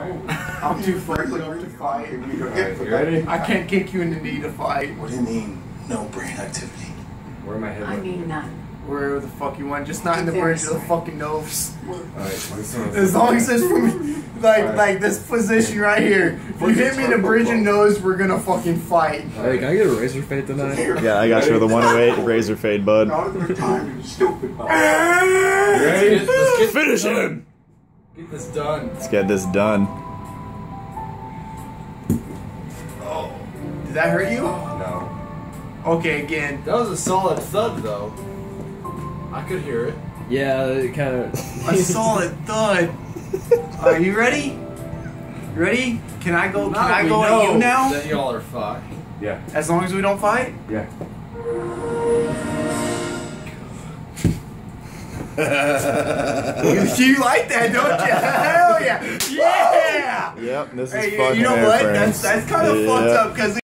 I'm too fucked up to fight. Alright, you ready? I can't kick you in the knee to fight. What do you mean, no brain activity? Where am I headed? I mean none. Wherever the fuck you want, just not in the Very bridge of the fucking nose. Alright, this one's As long as it's from like Alright. like this position right here. If you hit me in the bridge and nose, we're gonna fucking fight. Hey, can I get a razor fade tonight? Yeah, I got you with a 108 razor fade, bud. Not a good time, you stupid. Ready? Let's get, let's Finish him! Get this done. Let's get this done. Oh. Did that hurt you? No. Okay, again. That was a solid thud, though. I could hear it. Yeah, it kind of. A solid thud. Are you ready? Ready? Can I go? Can Now I go at you now? That y'all are fine. Yeah. As long as we don't fight. Yeah. You, you like that, don't you? Hell yeah! Yeah! Yep, this is Hey, you- fucking you know what? frames. That's that's kind of Yeah. fucked up because